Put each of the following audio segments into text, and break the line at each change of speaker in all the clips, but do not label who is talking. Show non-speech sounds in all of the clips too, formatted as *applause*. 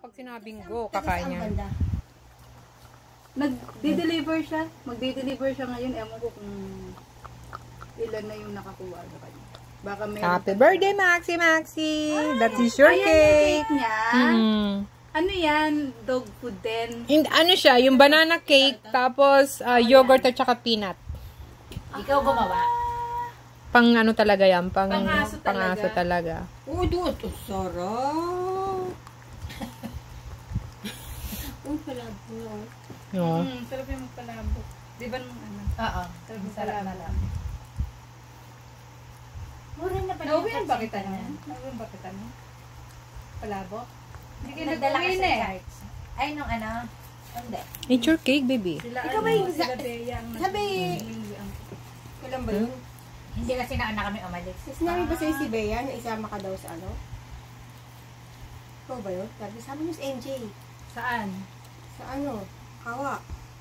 Pag sinabing go, kakain niya.
Nag-deliver siya. Magde-deliver siya ngayon. Ewan ko kung ilan na yung nakakuha sa kanya. Baka may...
Happy birthday, Maxi Maxi! That is your
Ayan yung
cake!
cake niya.
Mm.
Ano yan? Dog food din.
And, ano siya, yung banana cake, tapos uh, yogurt at saka peanut.
Ikaw gumawa?
Pang ano talaga yan, pang,
Pang-aso talaga.
pang-aso talaga.
Oo, doon. Ito, sarap. *laughs* Uy, pala po.
No.
Mm, sarap yung magpalabok. Di ba nung ano?
Oo.
Sarap yung
Sarap na lang. Mura na
ba
kasi
kita
niya.
niyan? Nauwihan ba kita niyan? Palabok? Hindi kayo
Nagdala ka
nag-uwi
sa
na eh.
charts. Ay, nung ano? Hindi.
It's your cake, baby.
Sila,
Ikaw
ano,
ba yung-
sila Bea ang
Sabi-
ang-
Kailan ba yun? Hindi kasi nauna kami umalis.
Sinabi ba sa'yo si Bea na isama ka daw sa ano? Ikaw ba yun? Sabi, sabi niyo sa MJ.
Saan?
Sa ano? Kawa.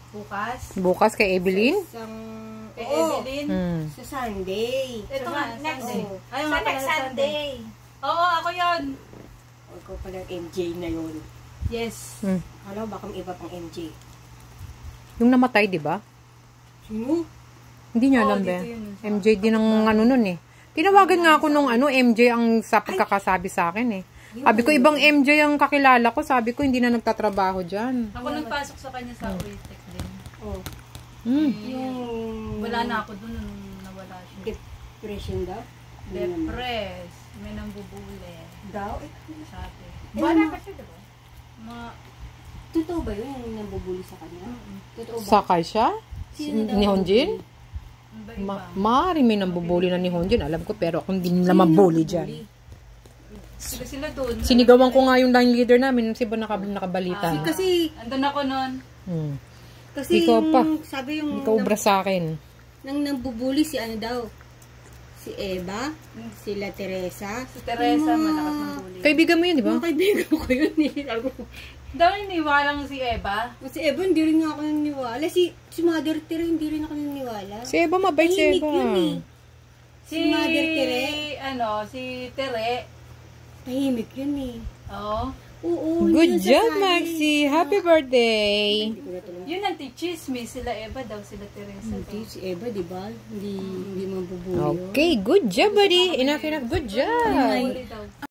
Bukas?
Bukas kay Evelyn?
Sa isang...
Kay
Oo.
Evelyn?
Hmm.
Sa Sunday.
Ito nga,
next.
Oo.
Ayaw
Sa next Sunday.
Oo, ako yon.
O, ikaw pala ang MJ na yun.
Yes.
Hmm.
Mo, baka may iba pang MJ.
Yung namatay, di ba?
Sino?
Hindi niya alam, be.
yun.
MJ din ang ano nun eh. Tinawagan nga ako nung ano, MJ ang sa pagkakasabi sa akin eh. Sabi ko, ibang MJ ang kakilala ko. Sabi ko, hindi na nagtatrabaho dyan.
Ako nagpasok sa kanya sa UITEC din.
Oh.
Hmm.
Yung...
Wala na ako dun nung nawala siya.
Depression daw?
Depress. May nambubuli.
Daw? Eh,
Sabi.
Wala pa siya, diba?
Mga,
totoo ba yun yung nabubuli sa kanya? Totoo ba?
Sakay siya? Ni Honjin? Ma maaari may nambubuli na ni Honjin. Alam ko, pero ako hindi nila mabuli dyan.
Sila sila dun.
Sinigawan ko nga yung line leader namin. Kasi ba nakab nakabalita?
Kasi,
Andun ako nun.
Hmm.
kasi
Ikaw
yung,
pa.
sabi yung...
Ikaw obra sa akin.
nang nambubuli si ano daw? Si Eva? Sila Teresa?
Si Teresa, malakas ng bully.
Kaibigan mo yun, di ba?
Mga kaibigan ko yun eh.
Daw iniwalang si Eva.
Si Eva, hindi rin ako naniniwala. Si, si Mother Teresa, hindi rin ako naniniwala.
Si Eva, mabait si Eva.
yun eh.
Si,
Si Mother Tere.
Ano, si Tere.
Tahimik yun eh.
Oo.
Oo.
Good job. Maxi. Happy birthday.
Yun ang tichismis. Sila Eva daw, sila Teresa.
Hindi, si Eva, di ba? Hindi, hindi.
Okay, good job, buddy. Enough, enough. Good job.
Bully daw.